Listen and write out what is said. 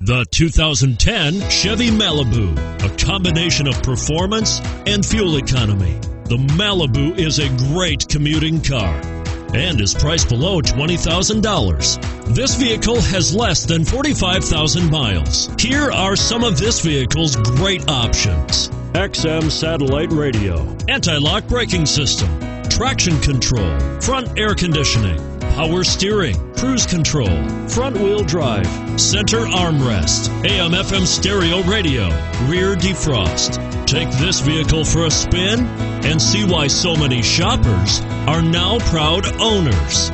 The 2010 Chevy Malibu, a combination of performance and fuel economy. The Malibu is a great commuting car and is priced below $20,000. This vehicle has less than 45,000 miles. Here are some of this vehicle's great options. XM satellite radio, anti-lock braking system, traction control, front air conditioning, power steering, cruise control, front wheel drive, center armrest, AM FM stereo radio, rear defrost. Take this vehicle for a spin and see why so many shoppers are now proud owners.